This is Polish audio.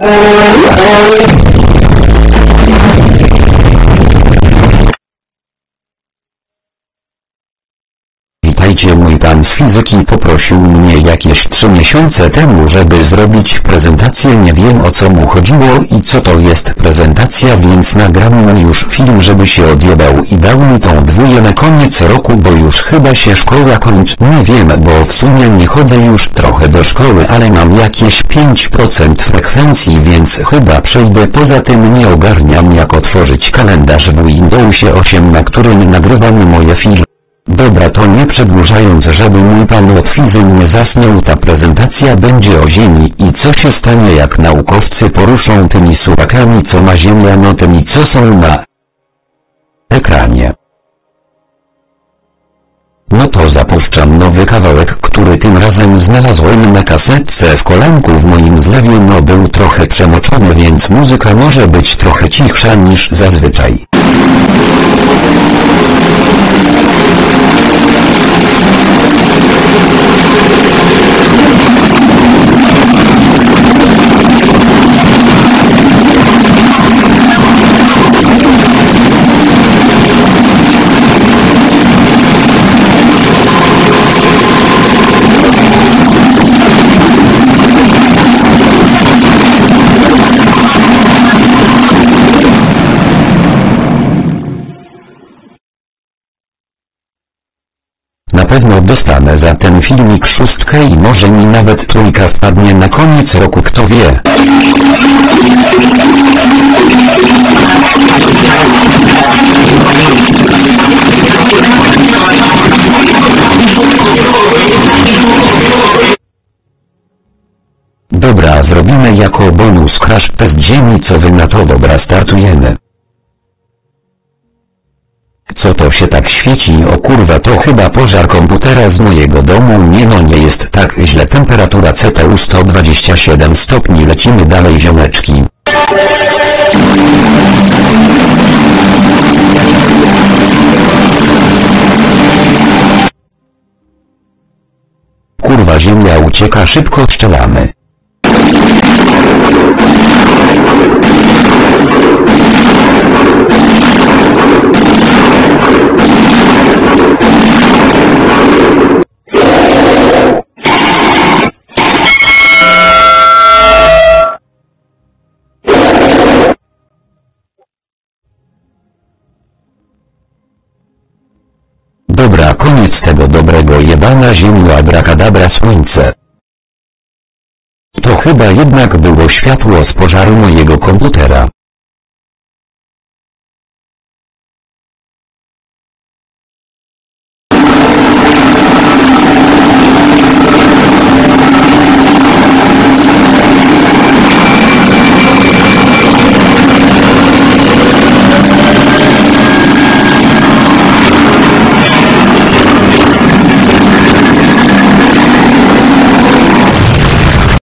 Um, um. Witajcie mój pan z fizyki poprosił mnie jakieś trzy miesiące temu żeby zrobić prezentację. Nie wiem o co mu chodziło i co to jest prezentacja więc nagram już film żeby się odjebał. I dał mi tą dwóję na koniec roku bo już chyba się szkoła kończy. Nie wiem bo w sumie nie chodzę już trochę do szkoły ale mam jakieś 5% frekwencji więc chyba przejdę poza tym nie ogarniam jak otworzyć kalendarz w Windowsie 8 na którym nagrywam moje filmy Dobra to nie przedłużając żeby mój pan fizy nie zasnął ta prezentacja będzie o Ziemi i co się stanie jak naukowcy poruszą tymi suwakami co ma Ziemia no tymi co są na ekranie. No to zapuszczam nowy kawałek, który tym razem znalazłem na kasetce w kolanku w moim zlewie no był trochę przemoczony więc muzyka może być trochę cichsza niż zazwyczaj. Pewno dostanę za ten filmik szóstkę i może mi nawet trójka wpadnie na koniec roku kto wie. Dobra zrobimy jako bonus crash test ziemi co wy na to dobra startujemy. Co to się tak świeci? O kurwa to chyba pożar komputera z mojego domu. Nie no nie jest tak źle. Temperatura CPU 127 stopni. Lecimy dalej ziomeczki. Kurwa ziemia ucieka. Szybko strzelamy. Koniec tego dobrego jebana ziemio abrakadabra słońce. To chyba jednak było światło z pożaru mojego komputera.